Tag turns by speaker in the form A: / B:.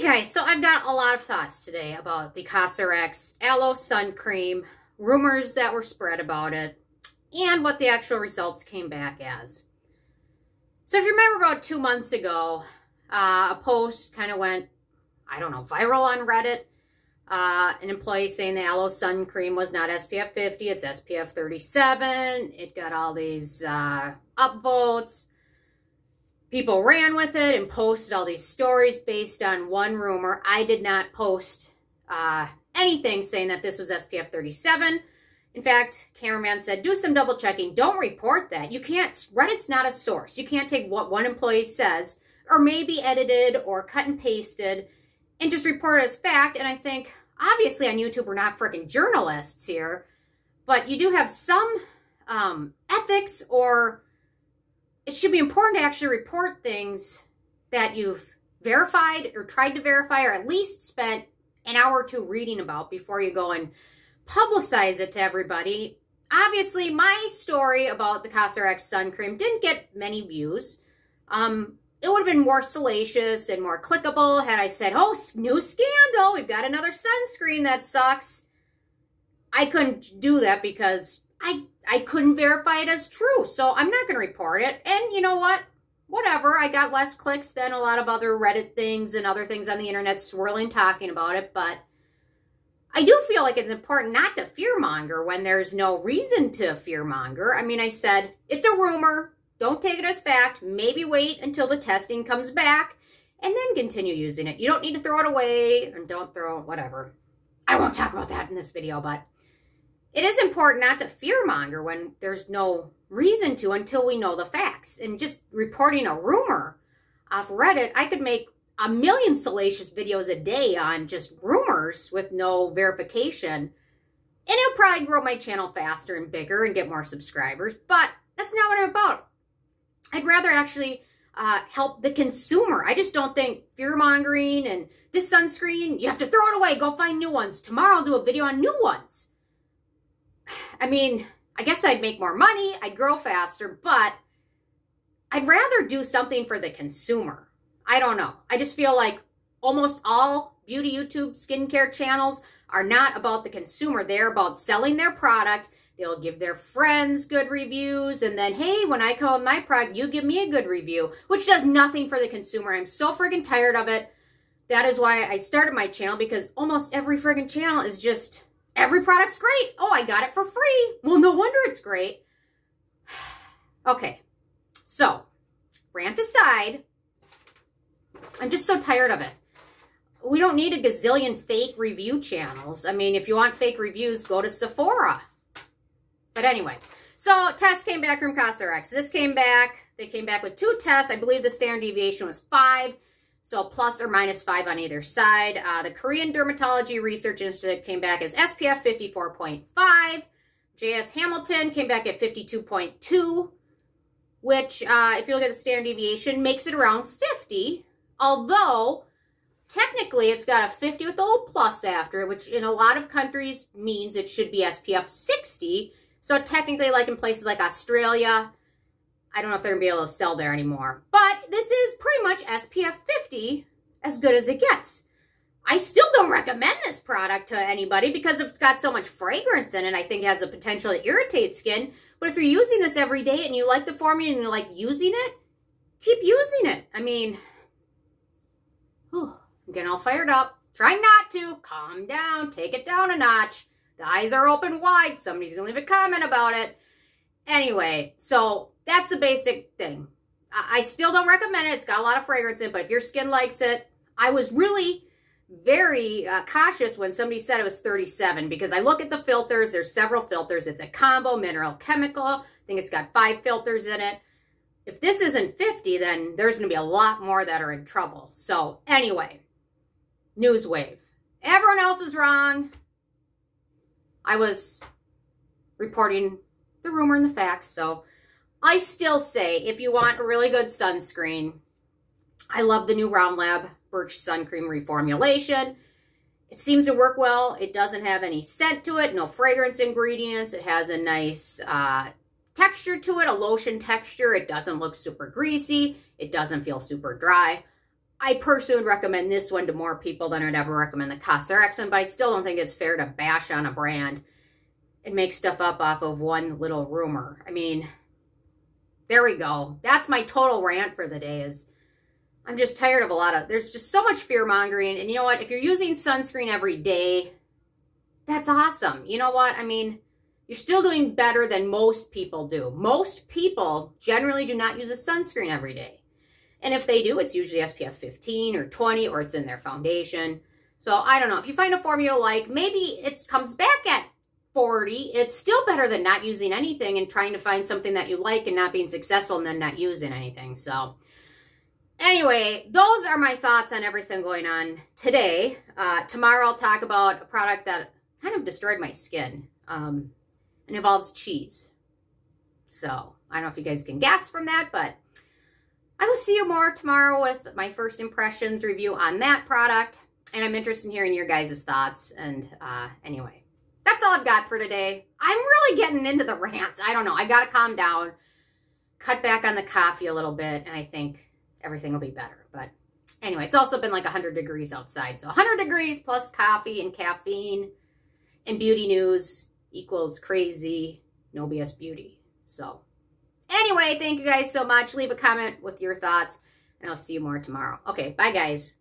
A: Hey guys, so I've got a lot of thoughts today about the Cosrx Aloe Sun Cream, rumors that were spread about it, and what the actual results came back as. So if you remember about two months ago, uh, a post kind of went, I don't know, viral on Reddit. Uh, an employee saying the Aloe Sun Cream was not SPF 50, it's SPF 37. It got all these uh, upvotes people ran with it and posted all these stories based on one rumor. I did not post uh, anything saying that this was SPF 37. In fact, cameraman said, do some double checking. Don't report that. You can't, Reddit's not a source. You can't take what one employee says or maybe edited or cut and pasted and just report it as fact. And I think, obviously on YouTube, we're not freaking journalists here, but you do have some um, ethics or it should be important to actually report things that you've verified or tried to verify or at least spent an hour or two reading about before you go and publicize it to everybody. Obviously, my story about the Cosrx sun cream didn't get many views. Um, it would have been more salacious and more clickable had I said, oh, new scandal, we've got another sunscreen that sucks. I couldn't do that because I I couldn't verify it as true, so I'm not going to report it. And you know what? Whatever. I got less clicks than a lot of other Reddit things and other things on the internet swirling talking about it, but I do feel like it's important not to fearmonger when there's no reason to fearmonger. I mean, I said, it's a rumor. Don't take it as fact. Maybe wait until the testing comes back and then continue using it. You don't need to throw it away and don't throw whatever. I won't talk about that in this video, but it is important not to fearmonger when there's no reason to until we know the facts. And just reporting a rumor off Reddit, I could make a million salacious videos a day on just rumors with no verification. And it'll probably grow my channel faster and bigger and get more subscribers. But that's not what I'm about. I'd rather actually uh, help the consumer. I just don't think fear mongering and this sunscreen, you have to throw it away, go find new ones. Tomorrow I'll do a video on new ones. I mean, I guess I'd make more money, I'd grow faster, but I'd rather do something for the consumer. I don't know. I just feel like almost all beauty YouTube skincare channels are not about the consumer. They're about selling their product. They'll give their friends good reviews. And then, hey, when I come my product, you give me a good review, which does nothing for the consumer. I'm so friggin' tired of it. That is why I started my channel because almost every friggin' channel is just Every product's great. Oh, I got it for free. Well, no wonder it's great. okay, so rant aside, I'm just so tired of it. We don't need a gazillion fake review channels. I mean, if you want fake reviews, go to Sephora. But anyway, so tests came back from Cosrx. This came back. They came back with two tests. I believe the standard deviation was five. So plus or minus five on either side. Uh, the Korean Dermatology Research Institute came back as SPF 54.5. JS Hamilton came back at 52.2, which, uh, if you look at the standard deviation, makes it around 50. Although, technically, it's got a 50 with a little plus after it, which in a lot of countries means it should be SPF 60. So technically, like in places like Australia, I don't know if they're going to be able to sell there anymore. But this is pretty much SPF 50 as good as it gets. I still don't recommend this product to anybody because it's got so much fragrance in it. I think it has a potential to irritate skin. But if you're using this every day and you like the formula and you like using it, keep using it. I mean, whew, I'm getting all fired up. Try not to. Calm down. Take it down a notch. The eyes are open wide. Somebody's going to leave a comment about it. Anyway, so that's the basic thing. I still don't recommend it. It's got a lot of fragrance in it, but if your skin likes it, I was really very uh, cautious when somebody said it was 37 because I look at the filters. There's several filters. It's a combo mineral chemical. I think it's got five filters in it. If this isn't 50, then there's going to be a lot more that are in trouble. So anyway, news wave. Everyone else is wrong. I was reporting the rumor and the facts. So I still say if you want a really good sunscreen, I love the new Round Lab Birch Sun Cream reformulation. It seems to work well. It doesn't have any scent to it, no fragrance ingredients. It has a nice uh, texture to it, a lotion texture. It doesn't look super greasy. It doesn't feel super dry. I personally would recommend this one to more people than I'd ever recommend the CosRX one, but I still don't think it's fair to bash on a brand and make stuff up off of one little rumor. I mean, there we go. That's my total rant for the day is I'm just tired of a lot of, there's just so much fear mongering. And you know what? If you're using sunscreen every day, that's awesome. You know what? I mean, you're still doing better than most people do. Most people generally do not use a sunscreen every day. And if they do, it's usually SPF 15 or 20 or it's in their foundation. So I don't know. If you find a formula like maybe it comes back at 40, it's still better than not using anything and trying to find something that you like and not being successful and then not using anything. So anyway, those are my thoughts on everything going on today. Uh, tomorrow I'll talk about a product that kind of destroyed my skin. Um, and involves cheese. So I don't know if you guys can guess from that, but I will see you more tomorrow with my first impressions review on that product. And I'm interested in hearing your guys' thoughts. And uh, anyway, that's all I've got for today. I'm really getting into the rants. I don't know. I got to calm down, cut back on the coffee a little bit, and I think everything will be better. But anyway, it's also been like 100 degrees outside. So 100 degrees plus coffee and caffeine and beauty news equals crazy, no BS beauty. So anyway, thank you guys so much. Leave a comment with your thoughts, and I'll see you more tomorrow. Okay, bye guys.